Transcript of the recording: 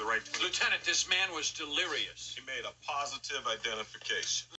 the right. Lieutenant, this man was delirious. He made a positive identification.